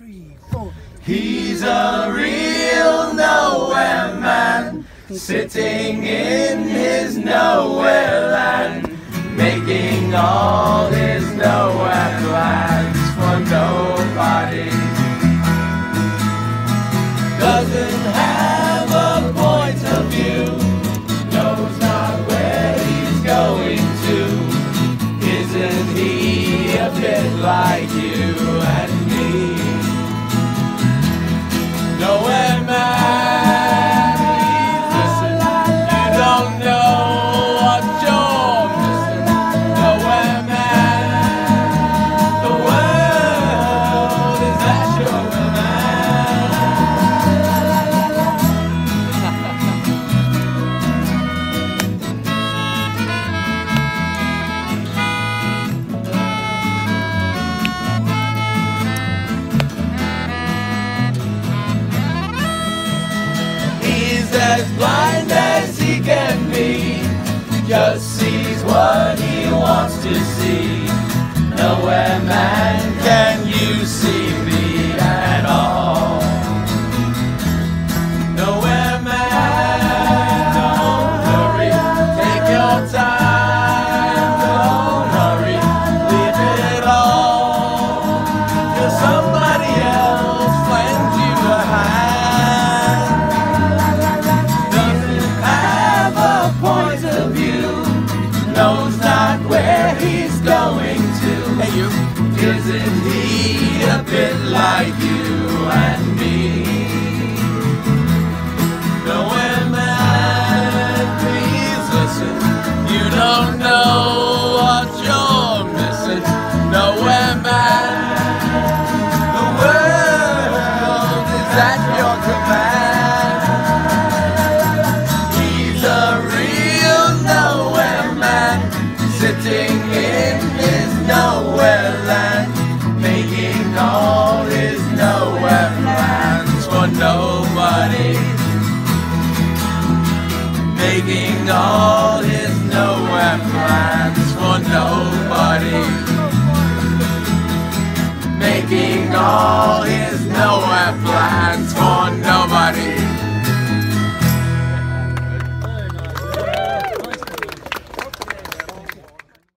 three, four. He's a real nowhere man, sitting in his nowhere land, making all his nowhere plans for nobody. Doesn't have a point of view, knows not where he's going to. Isn't he a bit like you as blind he's going to. Hey, you. Isn't he a bit like you and me? Nowhere man, please listen. You don't know what you're missing. Nowhere man, the world is at your command. Nowhere land, making all his nowhere plans for nobody. Making all his nowhere plans for nobody. Making all his